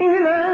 ile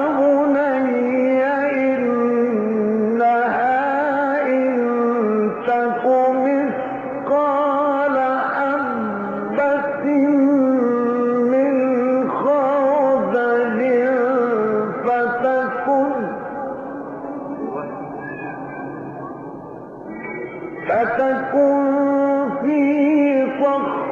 فتكن في صخرة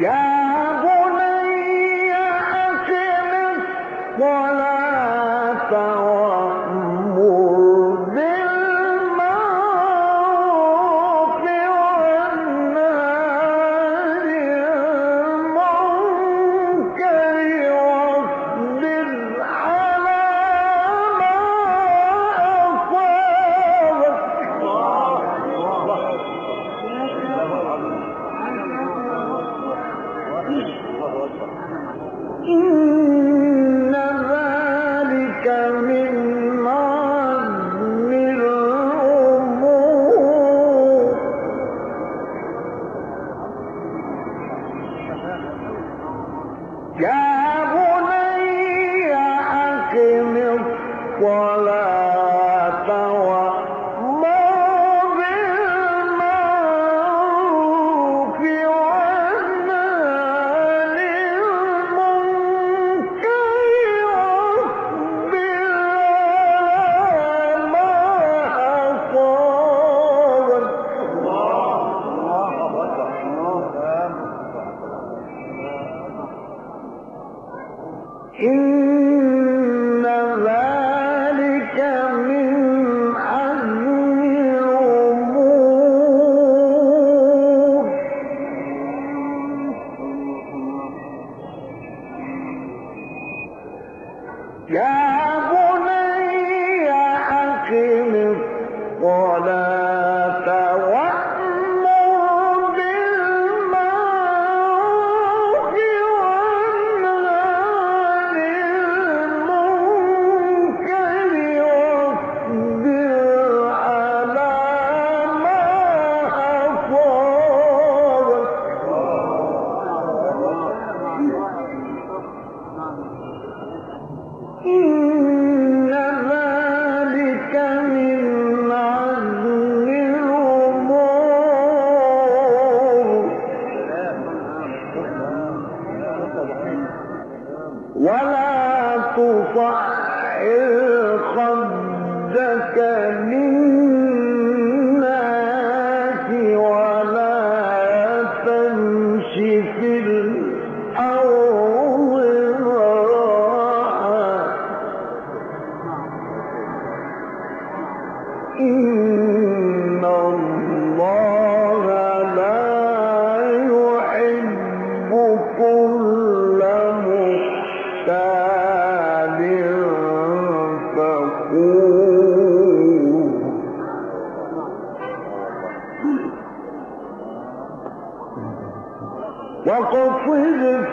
يا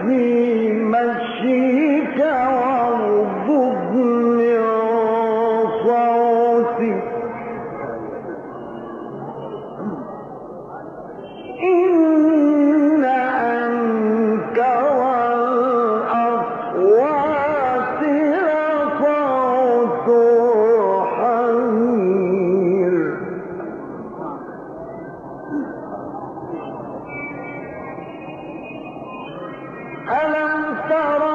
واقصد ألم تروا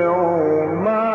نتبع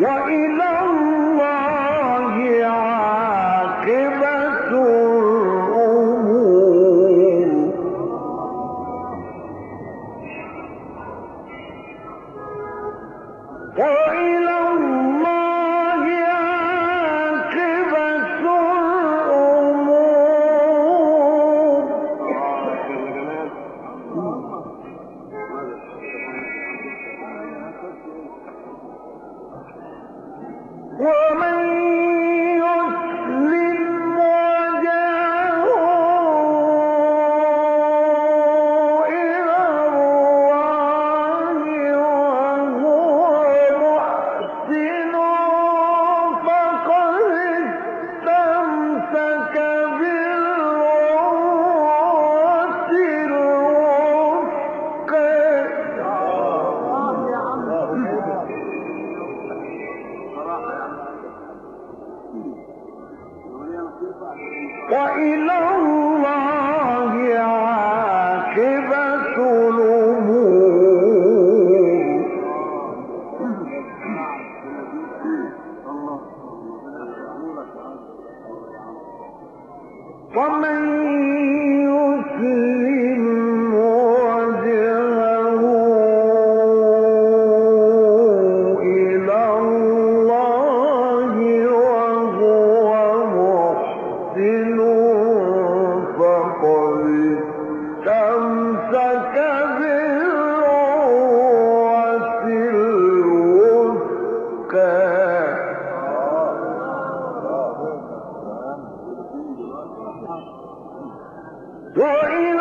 وإلى الله وإلى الله Do!